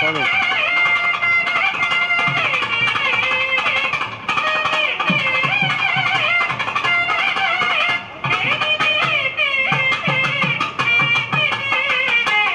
funny.